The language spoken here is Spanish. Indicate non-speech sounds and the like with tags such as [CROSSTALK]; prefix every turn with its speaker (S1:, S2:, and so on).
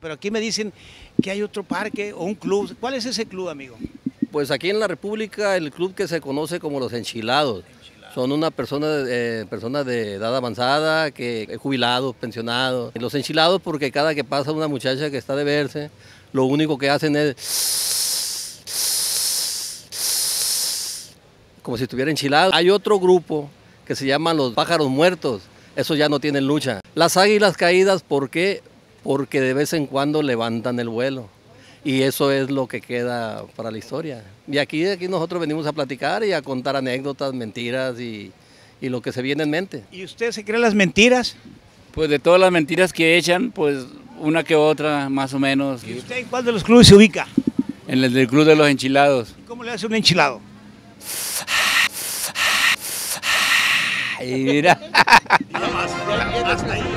S1: pero aquí me dicen que hay otro parque o un club. ¿Cuál es ese club, amigo?
S2: Pues aquí en la República el club que se conoce como los enchilados. Son una persona, eh, persona de edad avanzada, que es jubilado, pensionado. Los enchilados porque cada que pasa una muchacha que está de verse, lo único que hacen es como si estuviera enchilado. Hay otro grupo que se llaman los pájaros muertos. Eso ya no tienen lucha. Las águilas caídas, ¿por qué? Porque de vez en cuando levantan el vuelo y eso es lo que queda para la historia. Y aquí, aquí nosotros venimos a platicar y a contar anécdotas, mentiras y, y lo que se viene en mente.
S1: ¿Y usted se cree las mentiras?
S3: Pues de todas las mentiras que echan, pues una que otra, más o menos.
S1: ¿Y usted en cuál de los clubes se ubica?
S3: En el del Club de los Enchilados.
S1: ¿Y cómo le hace un enchilado?
S3: Ay, mira. [LAUGHS]